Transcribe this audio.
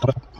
Bye-bye.